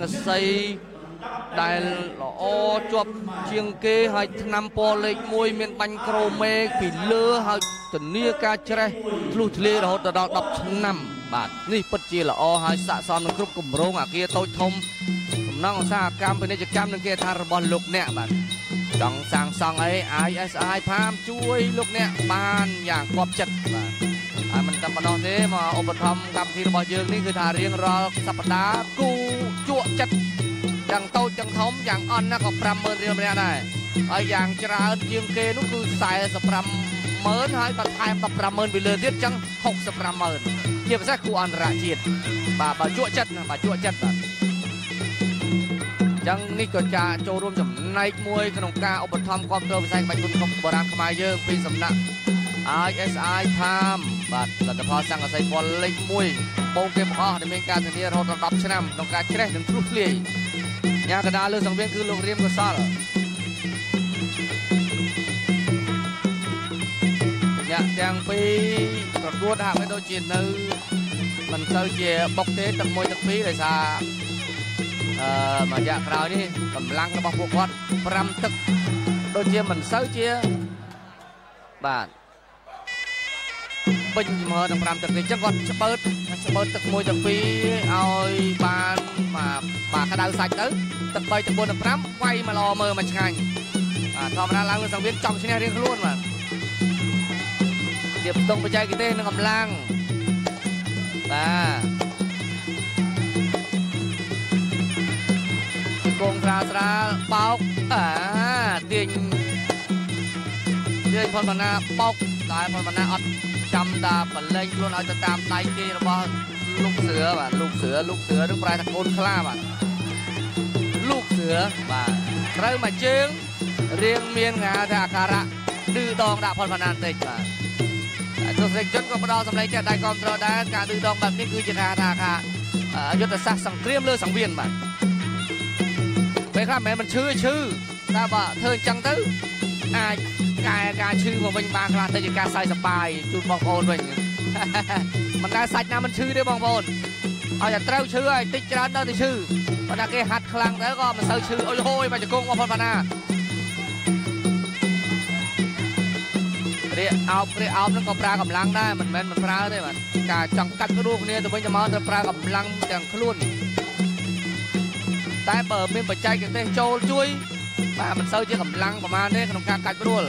កសីដែលល្អជាប់ជាងគេហើយឆ្នាំពណ៌លេខ1មានបាញ់ក្រូមេពីលើហើយធានាការច្រេះធ្លុះធ្លាយរហូតដល់10ឆ្នាំ បាទនេះពិតជាល្អហើយស័ក្តិសមនឹងគ្រប់គម្រោងអាគារតូចធំសំណង់ឧស្សាហកម្មពាណិជ្ជកម្មនិងគេថារបស់លោកអ្នកបាទចង់សាងសង់អី ISI ផាមជួយលោកអ្នកបានយ៉ាងគប់ចិត្តបាទហើយ មិនតែប៉ុណ្ណោះទេមកឧបត្ថម្ភកម្មវិធីរបស់យើងនេះគឺថារៀងរាល់សប្តាហ៍គូជក់ចិត្តយ៉ាងតូចយ៉ាងធំយ៉ាងអន់ណាក៏50000រៀលម្នាក់ដែរហើយយ៉ាងច្រើនជាងគេនោះគឺ45ម៉ឺនហើយក៏ថែម150,000ពីលើទៀតចឹង650000ជាពិសេសគូអន្តរជាតិបាទបើជក់ចិត្តណាបាទជក់ចិត្តបាទចឹងនេះក៏ចាចូលរួមចំណែកមួយក្នុងការឧបត្ថម្ភគ្រប់គ្រងវិស័យក្បាច់គុនបុរាណខ្មែរយើងពីសំណាក់ ISI Farm បាទលទ្ធផលសង្កសីពលលេខ1បងគេបង្អស់ដែលមានការធានារហូតដល់10ឆ្នាំក្នុងការច្រេះនិងធ្លុះធ្លាយញ៉ាកដាលើសង្វៀនគឺលោករៀមកសលញ៉ាទាំងពីរប្រកួតហាក់បីដូចជានៅមិនសូវជាបុកទេទឹកមួយទឹកពីរដោយសារអឺមួយរយៈក្រោយនេះកម្លាំងរបស់ពួកគាត់5ទឹកដូចជាមិនសូវជាបាទ ពេញមើលទាំង5ទឹកនេះចឹងគាត់ច្បើតច្បើតទឹក1ទឹក2ឲ្យបានបាទបាទក្តៅសាច់ទៅទឹក3ទឹក4ទឹក5វាយមកល្អមើលមកឆ្ងាញ់បាទធម្មតាឡើងលើសង្វៀនចង់ឈ្នះរៀងខ្លួនបាទជាផ្ទង់បច្ចេកទេសនិងកម្លាំងបាទគងស្រាលស្រាលបោកអាទាញទាញផនបណ្ណាបោកតែផនបណ្ណាអត់ ចាំតាបលែងខ្លួនឲ្យទៅតាមដៃគេរបស់លោកសឿបាទលោកសឿលោកសឿនឹងប្រែថាកូនខ្លាបាទលោកសឿបាទត្រូវមកជើងរៀងមានគេហៅថាអាការៈឌឺដងដាក់ផលផណានតិចបាទទស្សនិកជនក៏ផ្ដល់សម្លេងចាស់ដៃគ្រប់ត្រដែរការឌឺដងបែបនេះគឺជាការថាថាយុទ្ធសាស្ត្រសង្គ្រាមលើសង្វៀនបាទពេលខ្លះមិនមែនមិនឈឺឈឺតែបើធ្វើអញ្ចឹងទៅអាច កែការឈឺមកវិញបានខ្លះទៅជាការសើចសប្បាយជូនបងប្អូនវិញមិនដែលសាច់ណាមិនឈឺទេបងប្អូនឲ្យតែត្រូវឈឺឲ្យតិចច្រើនដល់ទៅឈឺប៉ុន្តែគេហាត់ខ្លាំងទៅក៏មិនសូវឈឺអុយហូយមកជង្គង់បងប្អូនបានណារៀកអោបរៀកអោបនឹងក៏ប្រើកម្លាំងដែរមិនមែនមិនប្រើទេបាទការចង់កាត់រួគ្នាទៅវិញទៅមកត្រូវប្រើកម្លាំងទាំងខ្លួនតែបើមានបច្ចេកទេសចូលជួយ បាទមិនសូវជាកម្លាំងប្រមាណទេក្នុងការកាច់ព្រួល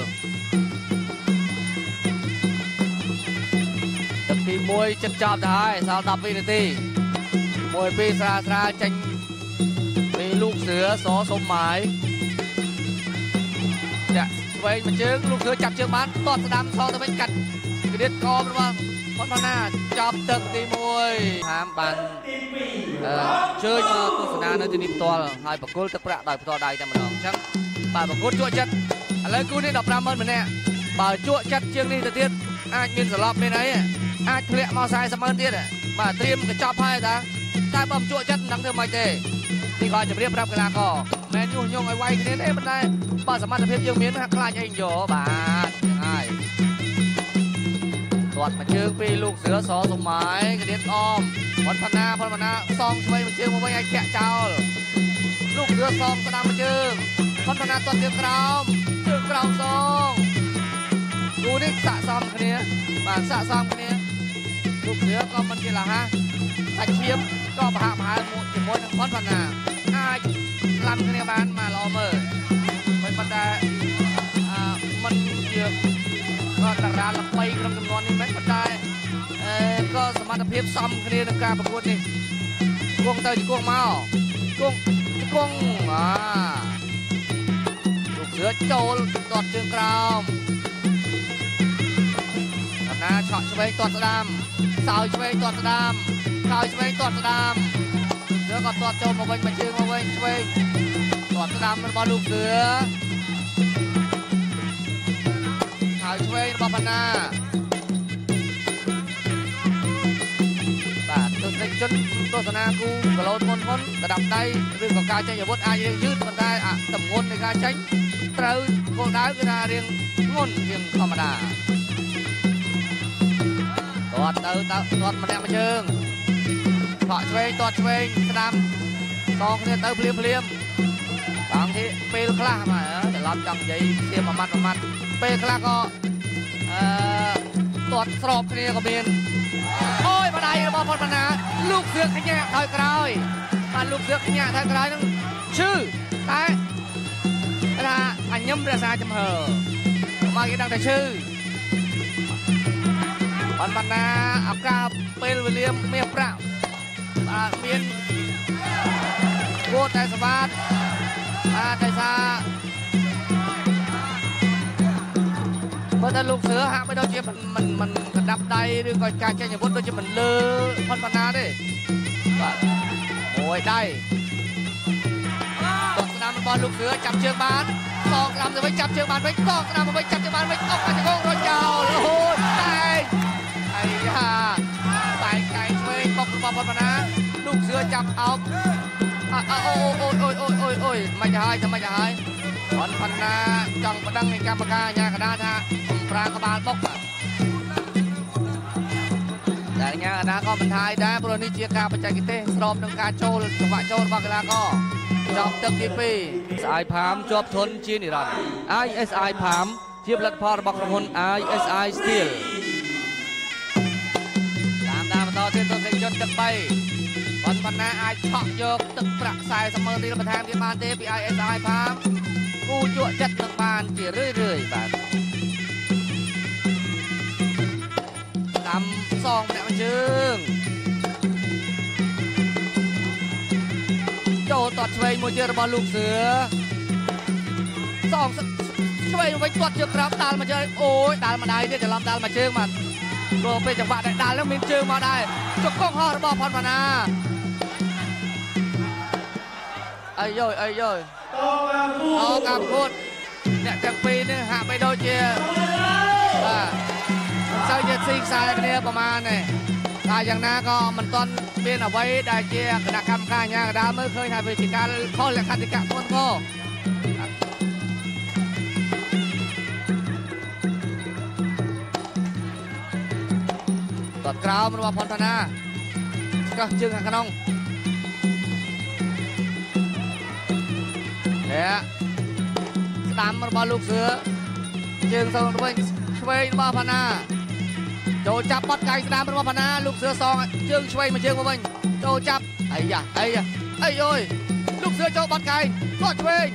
ទឹកទី1ចិត្តចប់ទៅហើយសល់10វិនាទីមួយពីរស្រាលស្រាលចេញពីលោក សឿសសុំម៉ាយចាក់ស្វែងមួយជើងលោកសឿចាប់ជើងបានតតស្ដាំសទៅវិញកាត់គ្រិតកមរបស់ ប៉ុន្តែណាចាប់ទឹកទី1ហាមបានអឺជើញមកទស្សនានៅទីនេះផ្ទាល់ហើយបកគលទឹកប្រាក់ដោយផ្ទាល់ដៃតែម្ដងអញ្ចឹងបាទប្រកួតជក់ចិត្តឥឡូវគូនេះ150,000ម្នាក់បើជក់ចិត្តជាងនេះទៅទៀតអាចមានសន្លប់មានអីអាចធ្លាក់មក40,000ទៀតបាទត្រៀមកញ្ចប់ហើយតាតែបើមិនជក់ចិត្តមិនដឹងធ្វើម៉េចទេនេះក៏ជម្រាបប្រាប់កីឡាករមែនញុះញង់ឲ្យវាយគ្នាទេប៉ុន្តែបើសមត្ថភាពយើងមានហាក់ខ្លាចអីយកបាទហ្នឹងហើយ គាត់មកជើងពីលោកស្រឿសសុម៉ាយក្រៀតអមផនផណាផនផណាសងឆ្វេងមកជើងមកវិញឲ្យធាក់ចោលលោកស្រឿសងស្ដាំមកជើងផនផណាទាត់ជើងក្រោមជើងក្រោមសងគូនេះស័កសមគ្នាបាទស័កសមគ្នាលោកស្រឿក៏មិនជាលះហាសាច់ឈាមក៏ប្រហាក់ប្រហែលជាមួយនឹងផនផណាអាចក្លាំគ្នាបានមកល្អមើលមិនប៉ុន្តែអឺមិនជា ក៏តារាល្បីក្នុងចំនួននេះមិនប៉ុន្តែអឺក៏សមត្ថភាពសមគ្នានឹងការប្រកួតនេះគង់ទៅជង្គង់មកគង់ជង្គង់អាលោកស្រឿចូលទាត់ជើងក្រោមកំណាឆក់ឆ្វេងទាត់ស្ដាំសោយឆ្វេងទាត់ស្ដាំសោយឆ្វេងទាត់ស្ដាំស្រឿក៏ទាត់ចូលមកវិញមកជើងមកវិញឆ្វេងទាត់ស្ដាំរបស់លោកស្វេងរបស់បណ្ណាបាទទស្សនិកជនទស្សនាគូគីឡូធ្ងន់ធ្ងន់កដាប់ដៃឬក៏ការចេញអាវុធអាចរៀងយឺតប៉ុន្តែតម្ងន់នៃការចេញត្រូវគោលដៅគឺថារៀងធ្ងន់ជាងធម្មតាទាត់ទៅតាត់ម្នាក់មួយជើងថក់ឆ្វេងទាត់ឆ្វេងស្ដាំសសងគ្នាទៅភ្លាមភ្លាមតាំងទីពេលខ្លះបាទត្រឡប់ចង់និយាយធៀបមួយម៉ាត់មួយម៉ាត់ពេលខ្លះក៏ អឺទាត់ស្របគ្នាក៏មានអូយបដៃរបស់ផុតបណ្ណាលោក សឿកខ្ញាក់ថយក្រោយបាទលោកសឿកខ្ញាក់ថយក្រោយនឹងឈឺតែថាអញញឹមរក្សាចំហមកគេដឹងតែឈឺបានបណ្ណាឱកាសពេលវេលាមាសប្រាក់បាទមានគួរតែសបាតបាទតែថា បើតែលោកសឿហាក់បីដូចជាមិនមិនមិនកណ្ដាប់ដៃឬក៏ការចេញអាវុធដូចជាមិនលើផុតបណ្ណាទេបាទមួយដៃដកស្នាមរបស់លោកសឿចាប់ជើងបានតងស្នាមទៅវិញចាប់ជើងបានវិញតងស្នាមទៅវិញចាប់ជើងបានវិញអុកកាច់កងរត់ចោលរហូតតែអាយ៉ាតែកែឆ្វេងបុករបស់ផុតបណ្ណាលោកសឿចាប់អោបអូអូអូអូអូអូអូមិនហើយតែមិនហើយ អនផាណាចង់ប្តឹងឯកម្មការអាញាកដាថាបំប្រាក្បាលបុកតែអាញាកដាក៏មិនថាយដែរព្រោះនេះជាការបច្ចេកទេសស្របនឹងការចូលចង្វាក់ចូលរបស់កីឡាករចប់ទឹកទី2ស្អាយផាមជាប់ធនជានិរន្តរ៍ ISI ផាមជាផលិតផលរបស់ក្រុមហ៊ុន ISI Steel តាមតាមបន្តទៀតទៅសេចជនទឹក3ប៉ុន្តែអាចឆក់យកទឹកប្រាក់40ម៉ឺនរៀលបន្ថែមទៀតបានទេពី ISI ផាម គូជក់ចិត្តនឹងបានជារឿយរឿយបាទតាមសងម្នាក់មួយជើងចូលតត់ឆ្វេងមួយទៀតរបស់លោកសឿសងឆ្វេងវិញទាត់ជើងក្រោមដាល់មកជើងអូយដាល់ម្ដាយទៀតច្រឡំដាល់មកជើងបាទព្រោះពេលចង្វាក់ដែលដាល់នោះមានជើងមកដែរចុកកងហោះរបស់ផនផាណា អីយោអីយោអូកាប់គួតអ្នកទាំងពីរនេះហាក់បីដូចជាបាទសូវជាស៊ីខ្សែគ្នាប្រហែលទេតែយ៉ាងណាក៏មិនទាន់មានអ្វីដែលជាគណៈកម្មការអាជ្ញាកណ្ដាលមើលឃើញថាវាជាការខុសលក្ខន្តិកៈធ្ងន់ធ្ងរតតក្រោមរបស់ផុនតាណាស្កោះជើងខាងក្នុង ស្ដាំរបស់លោកសឿជើងសងវិញឆ្វេងរបស់ផាណាចូលចាប់បត់កាយស្ដាំរបស់ផាណាលោកសឿសងជើងឆ្វេងមួយជើងមកវិញចូលចាប់អាយ៉ាអីអីអើយលោកសឿចូលបត់កាយគាត់ឆ្វេង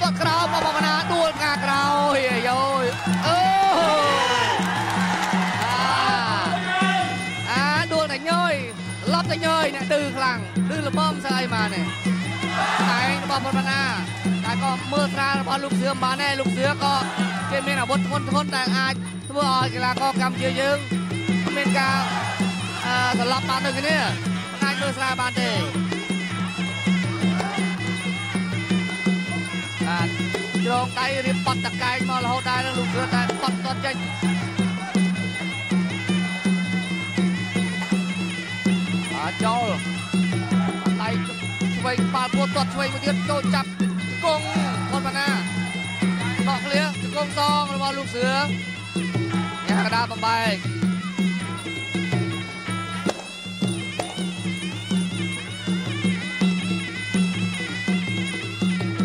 គាត់ក្រោមរបស់ផាណាដួលខាក្រោយអាយអូយអូអាដួលតែញយឡប់តែញយអ្នកឌឺខ្លាំងឌឺល្មមស្អីមកនេះតែរបស់ផាណា តែក៏មើលស្រាលរបស់លោកសឿមិនបានដែរលោកសឿក៏គេមានអាវុធធ្ងន់ធ្ងរតែអាចធ្វើឲ្យកីឡាករកម្ពុជាយើងមានការអឺត្រឡប់បានដូចគ្នាមិនអាចមើលស្រាលបានទេបាទជ្រងដៃរៀបបត់តកែងមករហូតដែរលោកសឿតែបត់តត់ចេញបាទចូលដៃឆ្វេងបាល់ពួតតត់ឆ្វេងមួយទៀតចូលចាប់ គង់គាត់បាណាបោកឃ្លៀជង្គង់សងរបស់លោកសឿញ៉ាកដាបំបែក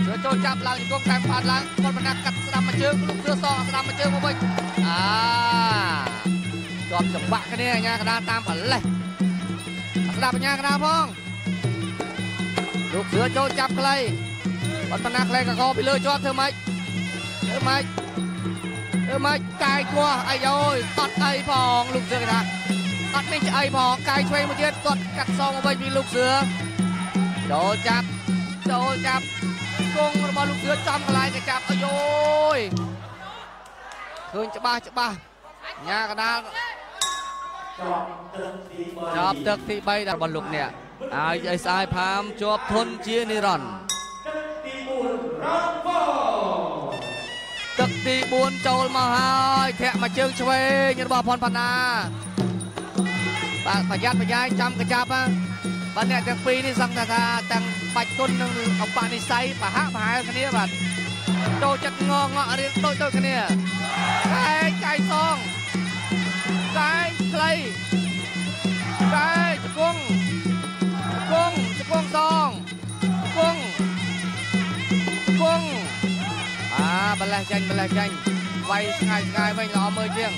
សឿចូលចាប់ឡើងជង្គង់តាមផាត់ឡើងគាត់បាណាកាត់ស្ដាំមួយជើងលោកសឿសងស្ដាំមួយជើងមកវិញអាជាប់ចង្វាក់គ្នាញ៉ាកដាតាមបលេះស្ដាប់បញ្ញាកដាផងលោកសឿចូលចាប់ខ្លី បាត់បណ្ណាក្លែងកកពីលើជាប់ធ្វើម៉េចធ្វើម៉េចធ្វើម៉េចកាយគាស់អីអូយអត់អីផងលោកសឿគេថាអត់មានឆ្អីផងកាយឆ្វេងមួយទៀតគាត់កាត់សងមកវិញពីលោកសឿចូលចាប់ចូលចាប់គង់របស់លោកសឿចំកន្លែងទៅចាប់អីអូយឃើញច្បាស់ច្បាស់ញ៉ាកដាលជាប់ទឹកទី3របស់លោកអ្នកហើយអេស្អាយផាមជាប់ធនជានិរន្តរ៍ ទឹកទី4ចូលមកហើយធាក់មកជើងឆ្វេងរបស់ផុនផាណាបាទប្រយ័ត្នប្រយែងចាំកចាប់បាទអ្នកទាំងពីរនេះសង្ឃថាទាំងបាច់គុណនិងអបនិស័យប្រហាក់ប្រហែលគ្នាបាទចូលចិត្តងងក់រៀនដូចដូចគ្នាតែកាយសងតែខ្លីតែជង្គង់ជង្គង់ជង្គង់សងះ ចាញ់ម្លេះចាញ់វាយឆ្ងាយឆ្ងាយវិញល្អមើលជាង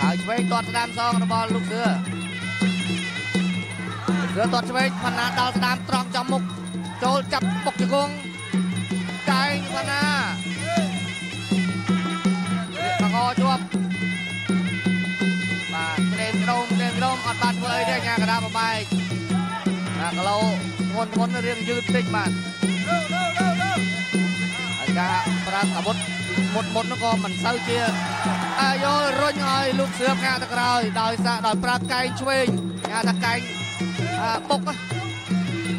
ហើយឆ្វេងទាត់ស្ដាមសងរបស់លោកសឿសឿទាត់ឆ្វេងផាណាដល់ស្ដាមត្រង់ចំមុខចូលចាប់បុកជង្គង់កាយផាណារៀបកកជាប់បាទត្រេមក្រោមត្រេមក្រោមអត់បានធ្វើអីទេញ៉ាកដាបបែកណាគីឡូធ្ងន់ធ្ងន់រៀងយឺតតិចបាទហើយ ការប្រើអាវុធមុតមុតនោះក៏មិនសូវជាអាយល់រុញឲ្យលោកសឿបងាកទៅក្រោយដោយសារដោយប្រើកែងឆ្វេងគេហៅថាកែងអាបុកណា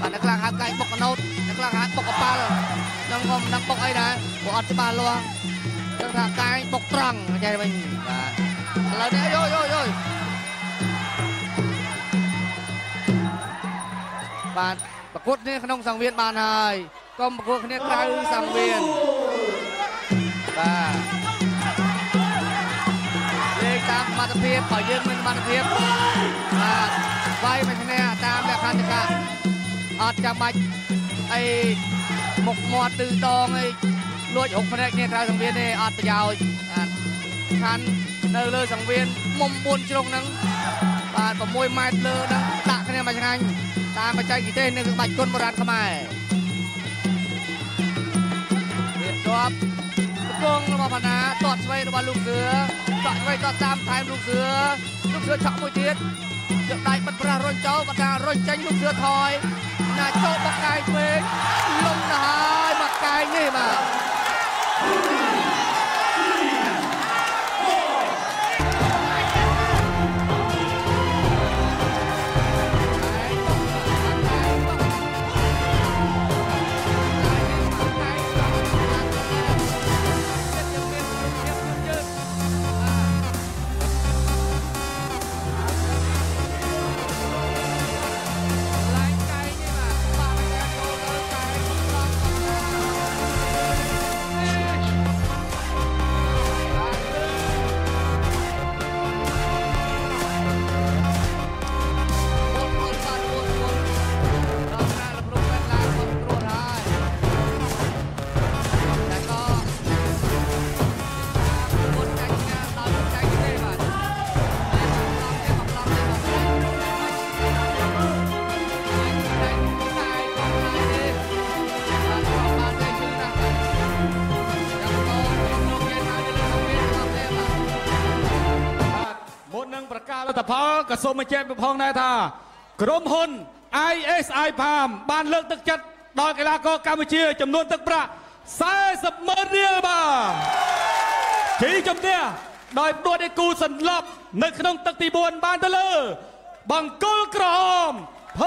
បាទអ្នកខ្លះហៅកែងបុកកណូតអ្នកខ្លះហៅបុកកប៉ាល់នឹងក៏មិនដឹងបុកអីដែរព្រោះអត់ច្បាស់លាស់ដឹងថាកែងបុកត្រង់ចេះវិញបាទឥឡូវនេះយោយោយោបាទប្រកួតនេះក្នុងសង្វៀនបានហើយ កុំប្រកួតគ្នាក្រៅសង្វៀនបាទលេខតាមសមត្ថភាពបើយើងមានសមត្ថភាពបាទវាយមិនឈ្នះតាមលក្ខន្តិកៈអត់ចាំបាច់អីមុខមាត់ទឺដងអីលួចរុកភ្នែកគ្នាក្រៅសង្វៀនទេអត់ប្រយោជន៍បាទខាននៅលើសង្វៀនមុំ4ជ្រុងហ្នឹងបាទ6ម៉ែត្រលើហ្នឹងដាក់គ្នាមកឆ្ងាញ់តាមបច្ចេកទេសនៅក្បាច់គុណបុរាណខ្មែរ រៀបរាប់គង់របស់បណ្ណាទាត់ស្វ័យរបស់លោកសឿតាក់ស្វ័យតាត់តាមថែមលោកសឿលោកសឿឆក់មួយទៀតយកដៃបិទប្រាស់រុញចូលបណ្ណារុញចេញលោកសឿថយណាចូលបកកាយឆ្វេងលំទៅហើយបកកាយនេះបាទមុន ក៏សូមបញ្ជាក់ផងដែរថា ក្រុមហ៊ុន ISI Farm បានលើកទឹកចិត្តដល់កីឡាករកម្ពុជា ចំនួនទឹកប្រាក់40ម៉ឺនរៀលបាទជីជំនះដោយផ្ដួលឯគូសន្លប់ នៅក្នុងទឹកទី4បានទៅលើ បង្គោលក្រហមផ